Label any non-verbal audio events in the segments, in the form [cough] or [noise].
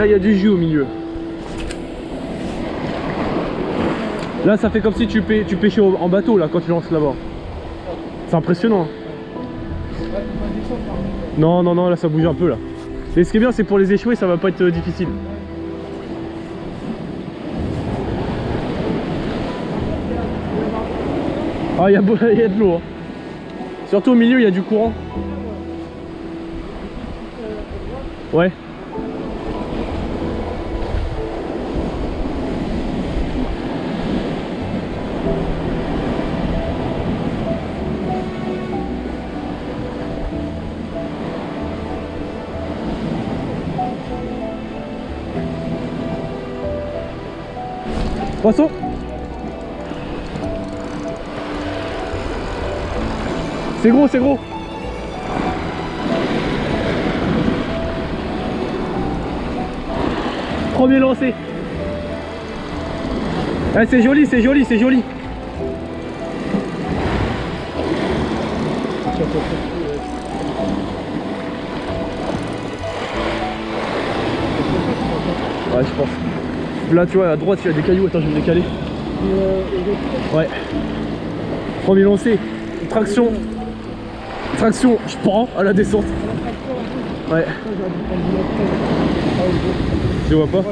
Là, il y a du jus au milieu. Là, ça fait comme si tu, tu pêchais en bateau là quand tu lances là-bas. C'est impressionnant. Non, non, non, là ça bouge un peu là. Et ce qui est bien, c'est pour les échouer, ça va pas être euh, difficile. Ah, il y, [laughs] y a de l'eau. hein. Surtout au milieu, il y a du courant. Ouais. Poisson C'est gros, c'est gros. Premier lancé. Ah, C'est joli, c'est joli, c'est joli. Ouais, je pense. Là, tu vois, à droite, il y a des cailloux. Attends, je vais me décaler. Ouais. Premier lancé. Traction. Traction, je prends à la descente. Ouais. Tu vois pas? [laughs]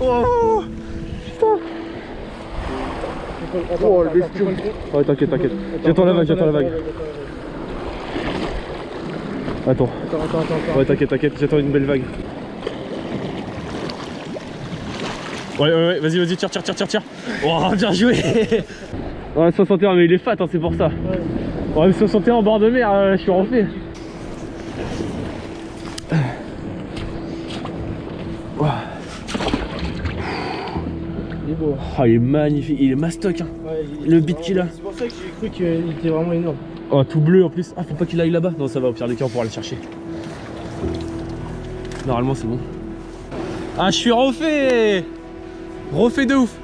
Oh, Putain Oh le bestiau Ouais t'inquiète t'inquiète J'attends la vague j'attends la vague Attends Attends, attends, attends. Ouais t'inquiète t'inquiète j'attends une belle vague Ouais ouais ouais vas-y vas-y tire tire tire tire tire Oh [laughs] bien joué Ouais 61 mais il est fat hein, c'est pour ça Ouais mais 61 en bord de mer euh, je suis refait Ouah. Il est beau. Oh il est magnifique, il est mastoc hein. Ouais, il- Le beat qu'il a. C'est pour ça que j'ai cru qu'il était vraiment énorme. Oh tout bleu en plus. Ah faut pas qu'il aille là-bas. Non ça va au pire des cas on pourra le chercher. Normalement c'est bon. Ah je suis refait Refait de ouf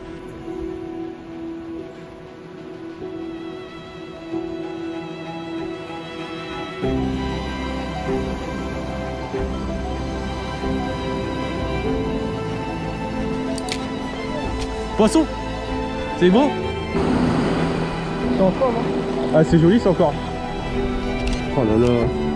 Poisson C'est beau C'est en forme, hein Ah c'est joli c'est encore. Oh là là.